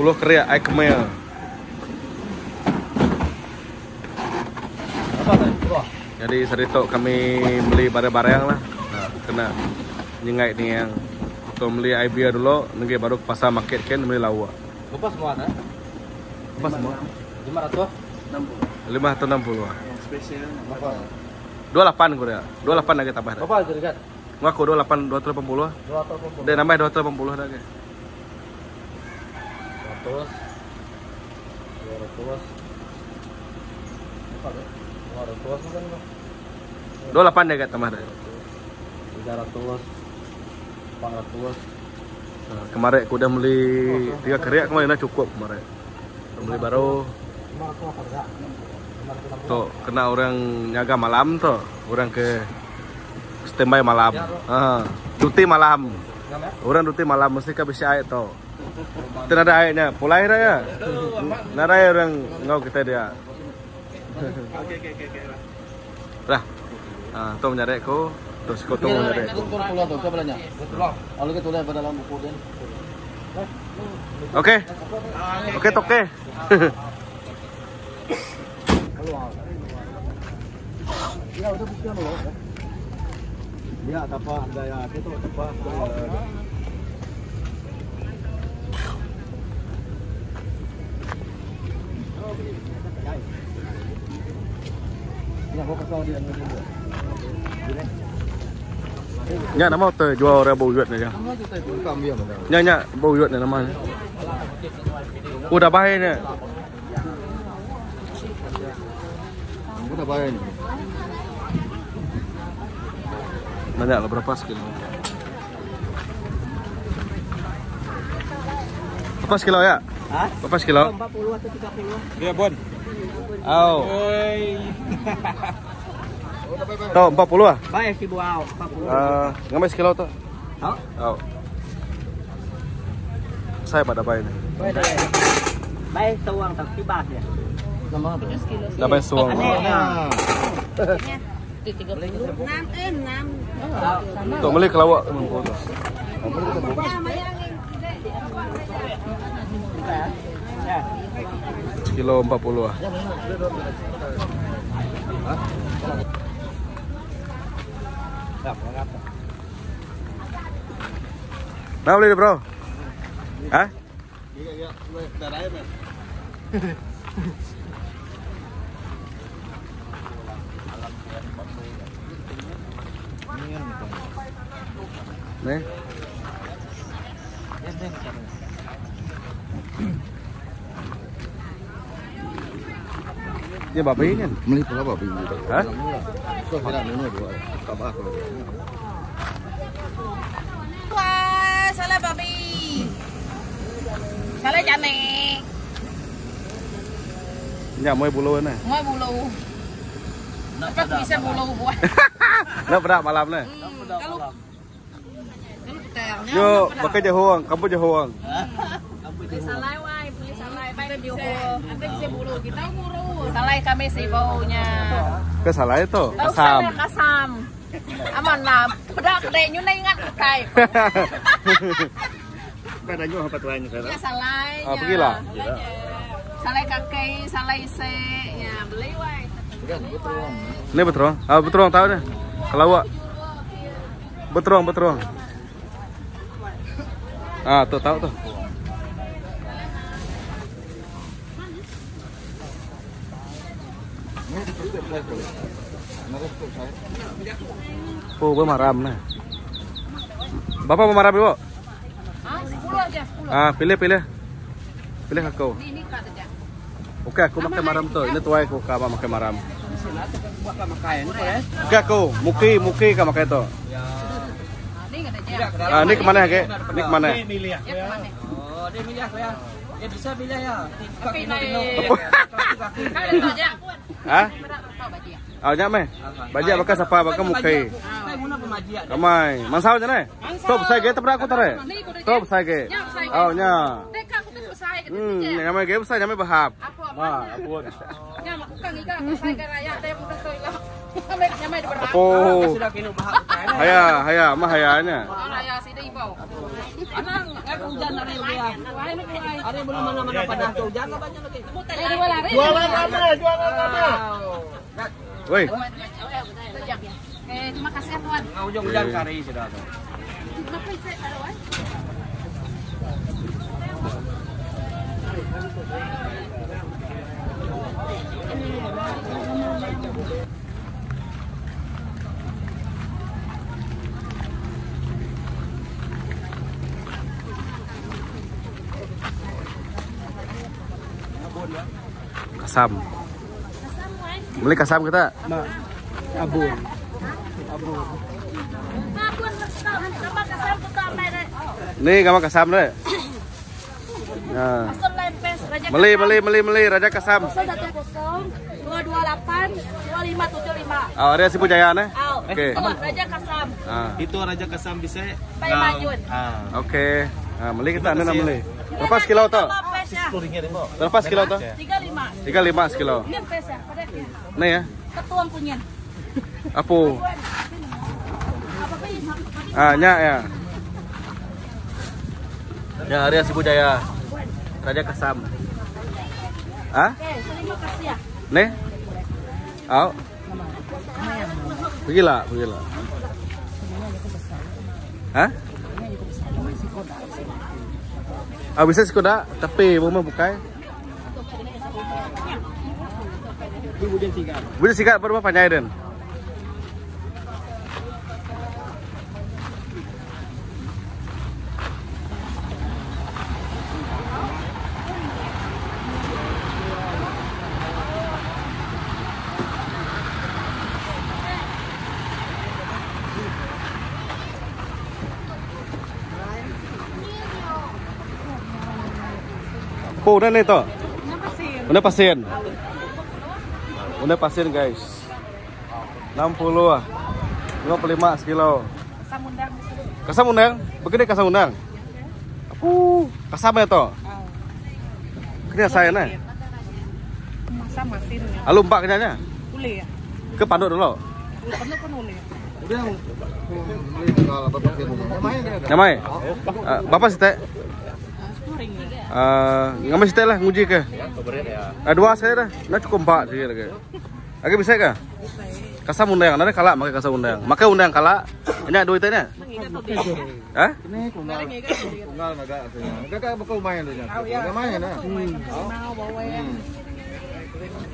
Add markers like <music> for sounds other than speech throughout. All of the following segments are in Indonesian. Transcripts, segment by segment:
Kemel. Apa tadi? Jadi seritok kami beli barang-barang lah. Nah, kena nyengai ni yang untuk beli biar dulu, nanti baru ke pasar market kan beli lawa. Lupa semua kan? Apa semua? 500. 5 atau 60 lah. Apa? 28 gue ya. 28 lagi tambah dah. Berapa jadi kan? Ngaku 28 280 lah. 280. Dia nambah 280 dah ke. 200. 200. Apa tu? 200 kan? 28 dia kat tambah dah. 300. 400. Nah, kemarin aku udah beli tiga keriak kemarin cukup kemarin. Beli baru 500 apa enggak? 560. tuh kena orang nyaga malam tuh orang ke standby malam. Ah, cuti malam. Ya? Orang cuti malam mesti ke air tuh. Tidak ada airnya, pulai dah ya. Nara orang ngau kita dia. Dah. Ah, tuh menyarek ko, terus kau tuh menyarek ko. Betul pulau tu, coba. Betul. Kalau pada. Oke. Oke, toke. Ya udah buktian dulu. Ya, apa ada ya itu apa Ya, kau kasih dia dulu. Nya nama tuh jual orang bau yuat nih ya. Kamu tu tu kambing mana? Nya nya bau yuat nih namanya. Udah bahaya nih. Kamu dah bayar ni. Nanya lah berapa sekilo? Berapa sekilo ya? Hah? Berapa sekilo? 40 atau 30? Iya, Bon. Au. <laughs> Tuh, 40 ah? Baik si buau, 40. Eh, ngambil sekilo tuh. Hah? Au. Saya pada bayar nih. Baik. Baik tuang tak tibat ya. Nama tu. Dah bayar suang. Aneh ya. Nam em nam. Tuh, beli kelawak. Kilo 40 ah. Nah, beli bro. Hah? Nih. Dia babi kan? Meli pula apa bingung tu. Hah? So tidak minum dua. Tak apa kalau. Wah, salah babi. Salah jane. Nhà mới bulu này. Moi bulu. Apa bisa bulu buat? Nó berat malam nih. Kalau kalau ternya. Yo, pakai jahuang, kamu jahuang. Beli salai Salai kami sih baunya. Ke salah itu, Tahu asam. salai kasam. Aman lah, udah gede nyuna ingat kai. <laughs> Kan aja apa tuanya Ya salai. Ah, pergilah. Salai kaki, salai se, ya beli wai. Ini betul. Ah, betul tahu deh. Kelawak. Betul, betul. Ah, tuh tahu tuh. Oh, maram nih. Bapak mau maram, Ibu? Ah, 10 aja, 10. Ah, pilih, pilih. Pilih aku. Ini ini aja. Oke, aku pakai maram tuh. Ini tuai aku kama pakai maram. Oke, aku muki muki kama pakai tuh. Ah, ini kat aja. Ah, ini ke mana ya, Ini ke mana? Ya ke mana? Oh, dia milih saya. Dia bisa pilih ya. Tapi naik. <laughs> ada aja. Hah? Berapa baju? Ah, nya meh. Bajak pakai sapa pakai muki. Saya guna pemajian. Kamai, mansau aja nih. Top saya gitu aku tare. Top saya ge. Oh nya. Deka aku tuh selesai gitu. Hmm, nyamai ge saya nyamai bahap. Apa apa? Wah, ampun. Nya aku kan ika selesai ke raya deh udah tuh lah. <laughs> Nyamai nyamai di berapa? Oh. Sudah kena bahas. Haya, haya, mah hayanya. Oh raya sih deh ibu kau. Anang, eh hujan hari ini ya. Hari belum mana-mana pada hujan lah banyak lagi. Eh, dua lari. Jualan apa? Jualan apa? Woi, Eh, terima kasih tuan. Nah, hujan-hujan kari sudah tuh. Kenapa saya kasam. Beli kasam kita. Abun. Deh. Nih gambar kasam deh. Nah. Beli, Kasam. beli, beli, beli Raja Kasam. Kosong satu kosong, dua dua delapan, dua lima tujuh lima. Oh, ada si Pujaya nih. Aw, Oke. Tuh, Raja Kasam, Ah, Itu Raja Kasam bisa. Pai Majun. Ah. oke. Nah, beli kita nih beli. Berapa sekilo tuh? Kok. Berapa sekilo tuh? Tiga lima. Tiga lima sekilo. Nih ya. Ketuang? Apa pe? Ah, nya ya. Ya, Arya si Pujaya. Raja Kasam. Ah? Oke, terima kasih ya. Nih? Au. Pergilah, pergilah. Hah? Ah, bisa sih kuda, tapi mau bukai. Bude sikat berapa panjang den? Oh, udah nih toh. Udah pasien. Udah pasien guys. 60 ah. 55 sekilo. Kasam undang di sini. Kasam undang? Begini kasam undang. Uh, kasam ya toh. Kena saya nih. Masa masin ya. Alu mbak kenyanya. Uli ya. Ke panduk dulu. Penuh kan uli. Nyamai. Ah, Bapak sih teh. Uh, teh lah nguji ke. Dua saya dah. Nah cukup empat sih lagi. Agak bisa ke? Kasam undang, nanti kalah makai kasam undang. Makai undang kalah. Ini dua itu nya. Hah? Ini kungal. Kungal naga aslinya. Naga ka bakal main. Naga main na. Mau bawa ya.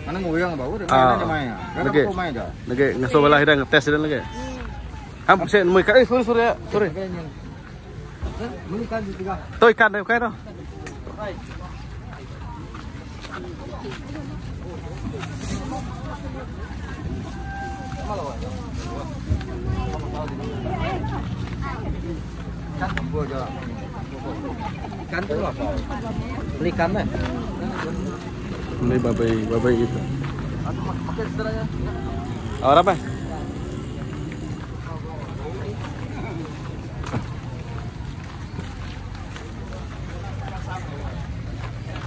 Mana nguyang bau Ah. main main. Naga. Lagi ngaso belah dah ngetes dah lagi. Ham saya nemu ikan. Eh, sorry sorry ya. Sorry. Ini kan tiga. Tu ikan dah ikan tu. Kan gua je. Ikan tu apa? Beli ikan dah. Ini babai babai itu. Oh,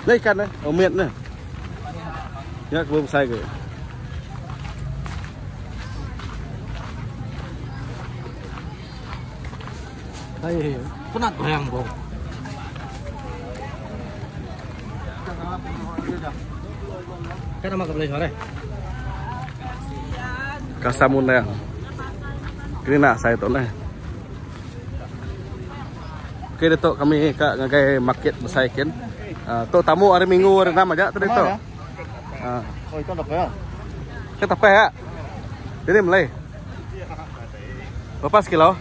apa? Ini ikan nih, oh miet nih. Ya, belum saya ke. Hai. Penat goyang bau. Kan nama kebeli sore. Kasamun yang. Kini nak saya tu nih. Oke, Datuk kami kak ngagai market besaikin. Uh, tu tamu hari Minggu hari enam aja tu Datuk. Ah, Oh, itu apa ya? kita apa ya? Ini mulai. Berapa sekilo?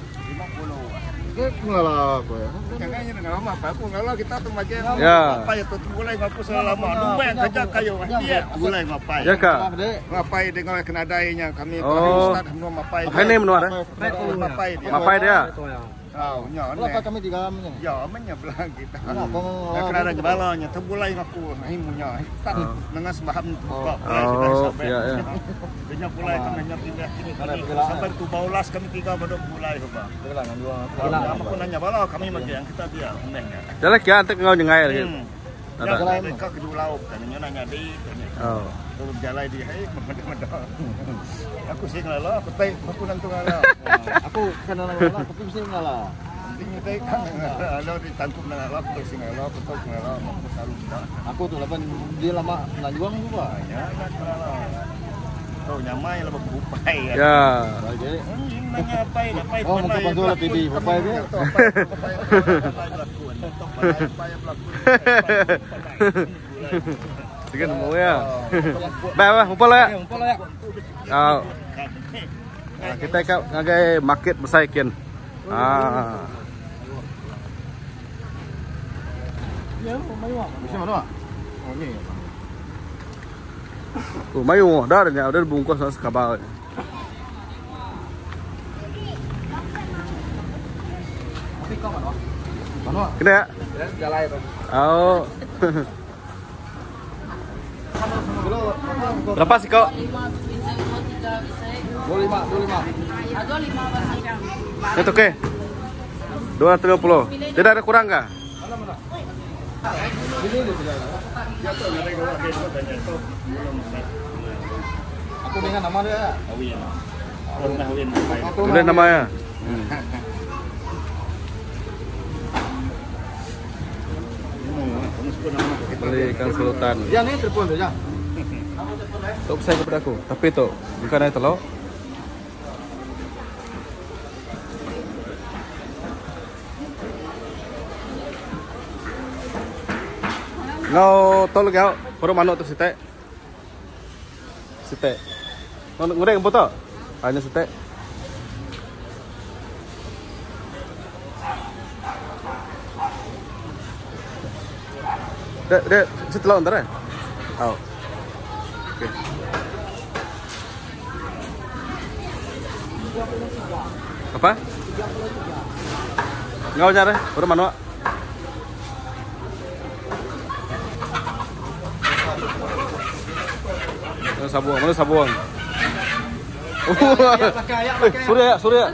Ngalah aku ya. Jangan ini dengan lama apa aku kalau kita tuh macam Ya. apa ya tuh mulai ngapu selama dua yang kerja kayu dia mulai ngapai Ya kak. ngapai dengan kenadainya kami Oh. ngapai Ini menua dah. ngapai dia Mapai dia. Tahu nya Berapa ne kami tiga amnya? ya belang kita. Ngaku. Himunya tak buka mulai kami nya pindah ini kami sampai tu baulas kami tiga baru mulai coba Gila dua. Gila, aku nanya bala kami magi yang kita dia. Menengnya. Jalan kia antek ngau nyengai lagi. Ada. Ya, mereka ke laut kan nanya di tanya. Oh. Turun jalan di hai Aku sih ngala, aku aku nantu ngala. Aku kan mesti ngalah. Kan. Di tangkup to sing alap to sing alap mo sa lupa. Aku tuh lapan dia lama nak juang. Ya. Tuh nyamai lah berupay ya. Ya. Jadi Hmm, nanya apa ya? Apa Oh, muka pantul lah TV, apa ya? Sige mo ya. Ba ba, umpal ya. Umpal ya. Ah. Ah, kita ka ngagai market besar kian. Ah. bisa mana? Oh ni. Oh, dah dah udah bungkus sama kabar. Mana? Kena ya? Jalai tu. Oh. Berapa sih lima, dua lima. Itu oke. Tidak ada kurang kah? Aku dengan nama dia. Awin. Pernah awin ya? Udah namanya. Beli ikan sultan. Yang ni telepon tu je. Tok saya kepada aku. Tapi tu bukan air telur. Ngau tol kau, baru manuk tu sitek. Sitek. Ngau ngurek empo tak? Hanya sitek. Dek, dek, setelah ntar ya? Oh. Oke. Apa? Nggak nyari, baru mana? Mana sabuang? Mana sabuang? Surya, ya, Surya,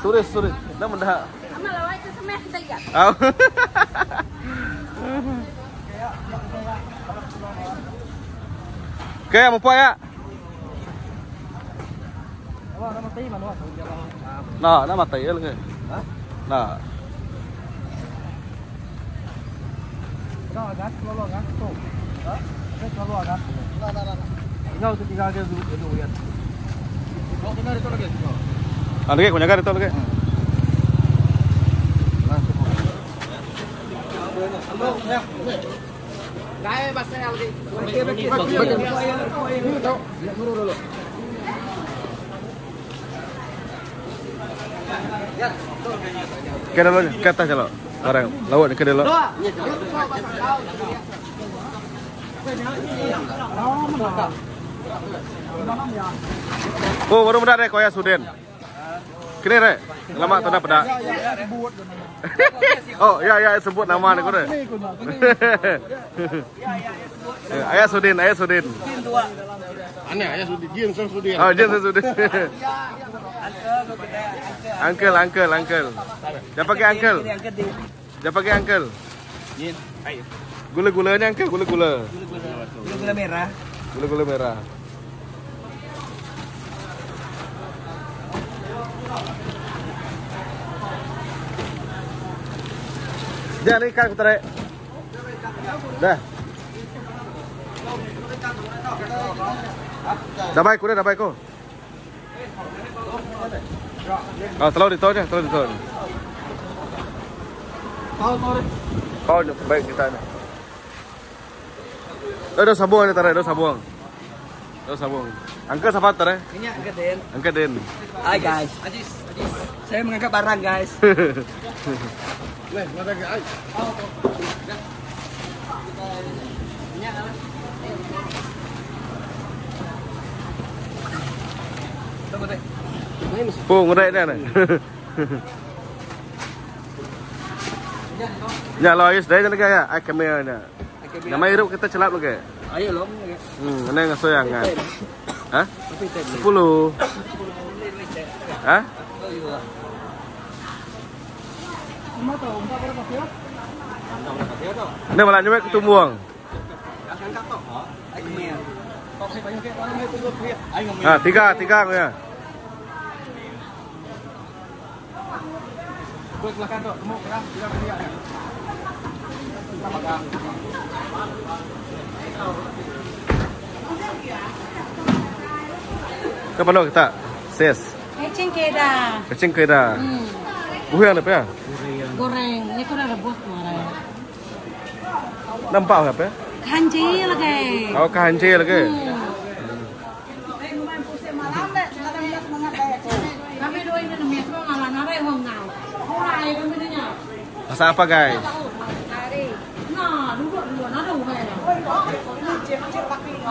Surya, Surya. Dah mendah. Ama lawai ke semeh kita ya. Au. <laughs> Oke, mau apa ya? Nah, nama tayo lagi. Nah. Kau tu tiga kali dulu dulu ya. Kau kena itu lagi. Ah, lagi, kunya itu lagi. Gaya bahasa lagi. Ke dulu, ke atas jalo. Barang, lawak ni ke dulu. Oh, baru muda deh koya Suden. Kini deh, lama tanda pedak. <laughs> oh, ya ya sebut nama ni kau deh. Ayah Sudin, ayah Sudin. Aneh ya sudah jin sang sudah. Oh, jen Sudin. <laughs> Uncle, uncle, uncle. Jangan pakai uncle. Jangan pakai uncle. Gula-gulanya uncle, gula-gula. Gula merah. Gula-gula merah. Jangan ikan aku tarik. Dah. Dah baik, udah dah baik kau. Oh, telur di je, telur di tol. Kau ni baik kita ni. Dah dah sabung ni tarik, dah sabung. Dah sabung. Angkat siapa tarik? Ini angkat Den. Angkat din. Hai guys. Ajis, Ajis. Saya mengangkat barang guys. Leh, mana ke ai? Deh. Pung ngorek dia ni. Ya lo is dari negara ya, ai kamera ni. Nama hidup kita celap lagi. Ayo lom. Hmm, mana yang soyang kan? Hah? 10. Hah? Ini malah nyampe ketumbuang. Ah, tiga, tiga ya. Gue silakan tuh, tidak beriak ya. Kita makan. Ke mana kita? Ses. Eceng keda. Kacang keda. Hmm. Buah apa ya? Goreng. Ini ada bos kemarin. Nampak apa ya? Kanji lagi. Oh, kanji lagi. Kami dua ini namanya semua ngalah narai hong ngau. Kurai kami ini nya. Masak apa guys? Nah, duduk dulu, nado kayaknya.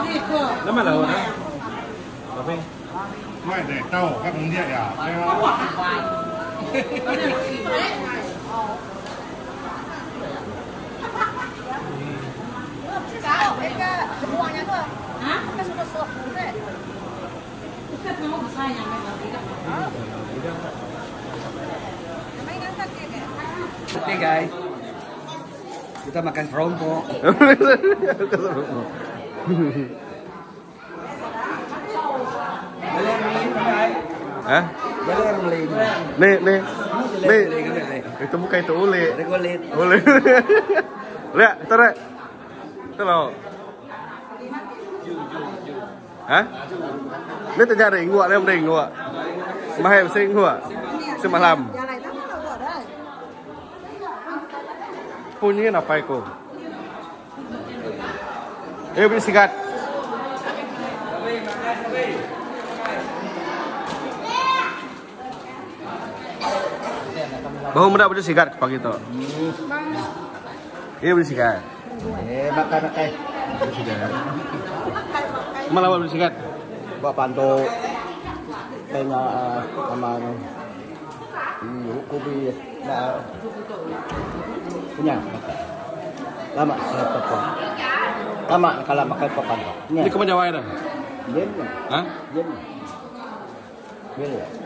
Ini ke. Nama lah orang. Mai để tàu các ông địa à. Hah? Kita mau bersaing sama mereka. Oke guys. Kita makan serompo. Boleh beli guys. Hah? Boleh beli. Nih, nih. Nih. Nih. Itu bukan itu ule. Regolit. Ule. Lihat, itu rek. Itu loh. Hah? Ini terjadi nguak dia mending nguak. Mahal sing nguak. Semalam. Punya apa itu? Eh beli sikat. Bahu muda beli sikat pagi itu. Iya beli sikat. Eh, makan makan. Beli sikat. Malah beli sikat. Buat panto. Kayaknya sama kopi punya. Lama saya. Lama kalau makan papan. Ini ke Jawa ya dah? Yen. Hah? Yen.